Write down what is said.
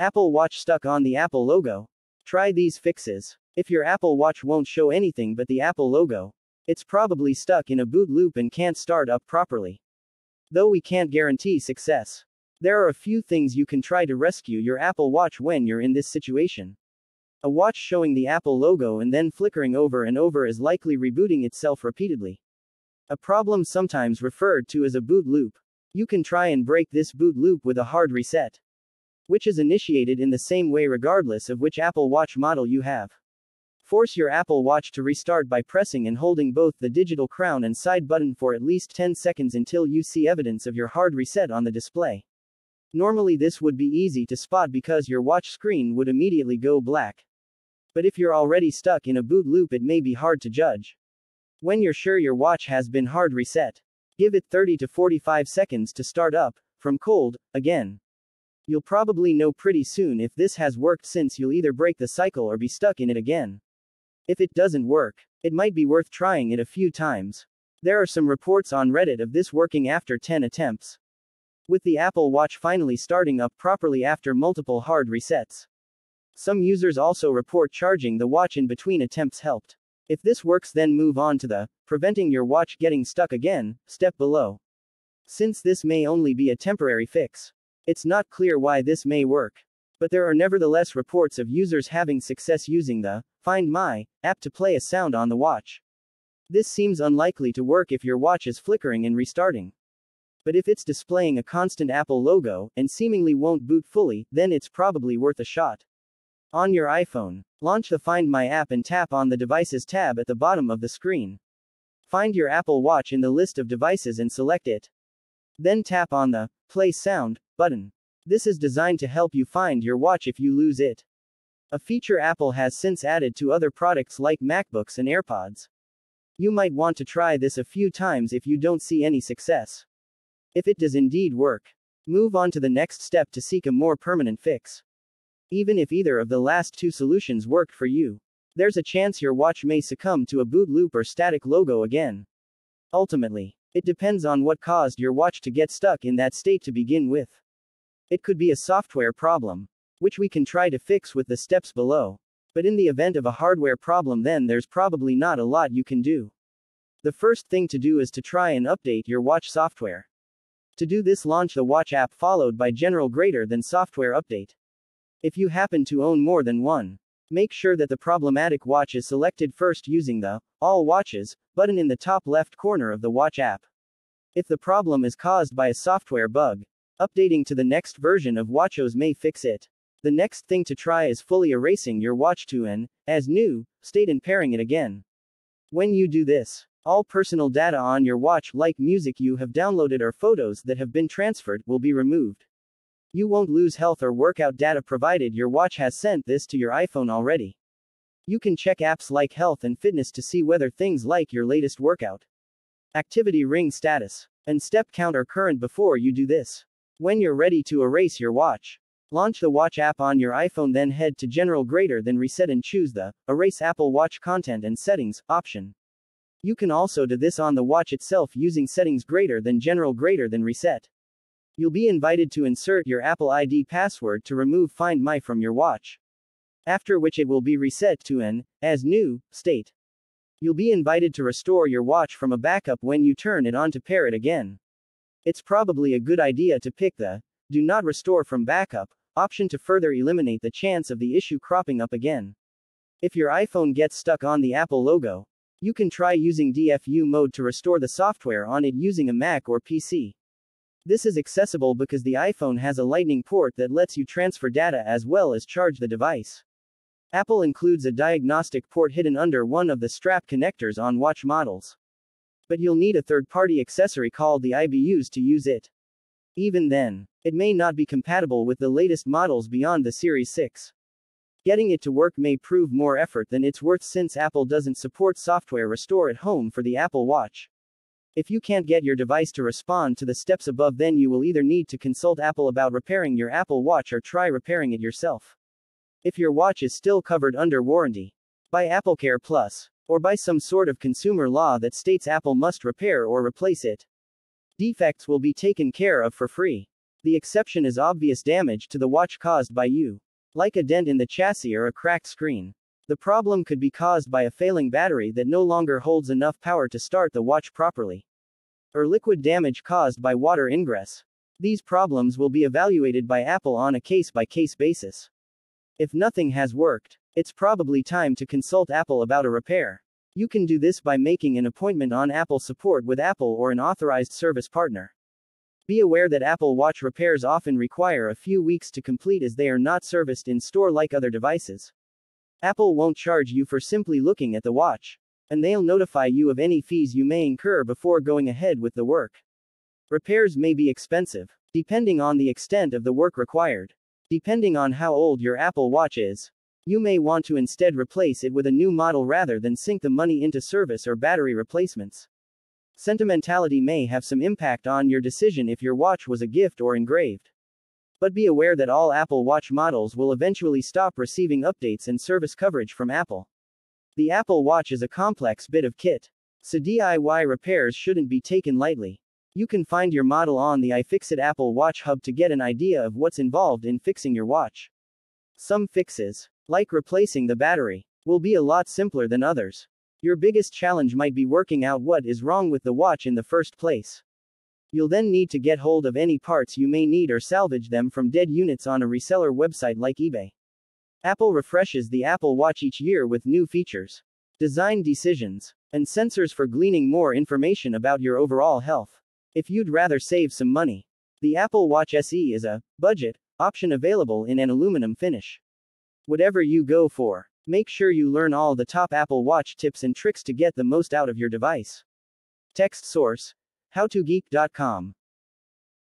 Apple Watch stuck on the Apple logo. Try these fixes. If your Apple Watch won't show anything but the Apple logo, it's probably stuck in a boot loop and can't start up properly. Though we can't guarantee success. There are a few things you can try to rescue your Apple Watch when you're in this situation. A watch showing the Apple logo and then flickering over and over is likely rebooting itself repeatedly. A problem sometimes referred to as a boot loop. You can try and break this boot loop with a hard reset, which is initiated in the same way regardless of which Apple Watch model you have. Force your Apple Watch to restart by pressing and holding both the digital crown and side button for at least 10 seconds until you see evidence of your hard reset on the display. Normally this would be easy to spot because your watch screen would immediately go black. But if you're already stuck in a boot loop it may be hard to judge. When you're sure your watch has been hard reset, give it 30 to 45 seconds to start up, from cold, again. You'll probably know pretty soon if this has worked since you'll either break the cycle or be stuck in it again. If it doesn't work, it might be worth trying it a few times. There are some reports on Reddit of this working after 10 attempts. With the Apple Watch finally starting up properly after multiple hard resets. Some users also report charging the watch in between attempts helped. If this works, then move on to the preventing your watch getting stuck again step below. Since this may only be a temporary fix, it's not clear why this may work. But there are nevertheless reports of users having success using the Find My app to play a sound on the watch. This seems unlikely to work if your watch is flickering and restarting. But if it's displaying a constant Apple logo, and seemingly won't boot fully, then it's probably worth a shot. On your iPhone, launch the Find My app and tap on the Devices tab at the bottom of the screen. Find your Apple Watch in the list of devices and select it. Then tap on the Play Sound button. This is designed to help you find your watch if you lose it. A feature Apple has since added to other products like MacBooks and AirPods. You might want to try this a few times if you don't see any success. If it does indeed work, move on to the next step to seek a more permanent fix. Even if either of the last two solutions worked for you, there's a chance your watch may succumb to a boot loop or static logo again. Ultimately, it depends on what caused your watch to get stuck in that state to begin with. It could be a software problem, which we can try to fix with the steps below. But in the event of a hardware problem, then there's probably not a lot you can do. The first thing to do is to try and update your watch software. To do this, launch the Watch app followed by General Greater than Software Update. If you happen to own more than one, make sure that the problematic watch is selected first using the All Watches button in the top left corner of the Watch app. If the problem is caused by a software bug, updating to the next version of WatchOS may fix it. The next thing to try is fully erasing your watch to an as new state and pairing it again. When you do this, all personal data on your watch, like music you have downloaded or photos that have been transferred, will be removed. You won't lose health or workout data provided your watch has sent this to your iPhone already. You can check apps like health and fitness to see whether things like your latest workout, activity ring status, and step count are current before you do this. When you're ready to erase your watch, launch the Watch app on your iPhone, then head to General Greater than Reset and choose the Erase Apple Watch Content and Settings option. You can also do this on the watch itself using settings greater than general greater than reset. You'll be invited to insert your Apple ID password to remove Find My from your watch. After which it will be reset to an as new state. You'll be invited to restore your watch from a backup when you turn it on to pair it again. It's probably a good idea to pick the do not restore from backup option to further eliminate the chance of the issue cropping up again. If your iPhone gets stuck on the Apple logo, you can try using DFU mode to restore the software on it using a Mac or PC. This is accessible because the iPhone has a lightning port that lets you transfer data as well as charge the device. Apple includes a diagnostic port hidden under one of the strap connectors on watch models. But you'll need a third party accessory called the iBUS to use it. Even then, it may not be compatible with the latest models beyond the Series 6. Getting it to work may prove more effort than it's worth since Apple doesn't support software restore at home for the Apple Watch. If you can't get your device to respond to the steps above, then you will either need to consult Apple about repairing your Apple Watch or try repairing it yourself. If your watch is still covered under warranty by AppleCare Plus, or by some sort of consumer law that states Apple must repair or replace it, defects will be taken care of for free. The exception is obvious damage to the watch caused by you. Like a dent in the chassis or a cracked screen. The problem could be caused by a failing battery that no longer holds enough power to start the watch properly. Or liquid damage caused by water ingress. These problems will be evaluated by Apple on a case by case basis. If nothing has worked, it's probably time to consult Apple about a repair. You can do this by making an appointment on Apple support with Apple or an authorized service partner. Be aware that Apple Watch repairs often require a few weeks to complete as they are not serviced in store like other devices. Apple won't charge you for simply looking at the watch, and they'll notify you of any fees you may incur before going ahead with the work. Repairs may be expensive, depending on the extent of the work required. Depending on how old your Apple Watch is, you may want to instead replace it with a new model rather than sink the money into service or battery replacements. Sentimentality may have some impact on your decision if your watch was a gift or engraved. But be aware that all Apple Watch models will eventually stop receiving updates and service coverage from Apple. The Apple Watch is a complex bit of kit, so DIY repairs shouldn't be taken lightly. You can find your model on the iFixit Apple Watch Hub to get an idea of what's involved in fixing your watch. Some fixes, like replacing the battery, will be a lot simpler than others. Your biggest challenge might be working out what is wrong with the watch in the first place. You'll then need to get hold of any parts you may need or salvage them from dead units on a reseller website like eBay. Apple refreshes the Apple Watch each year with new features, design decisions, and sensors for gleaning more information about your overall health. If you'd rather save some money, the Apple Watch SE is a budget option available in an aluminum finish. Whatever you go for, Make sure you learn all the top Apple Watch tips and tricks to get the most out of your device. Text source howtogeek.com.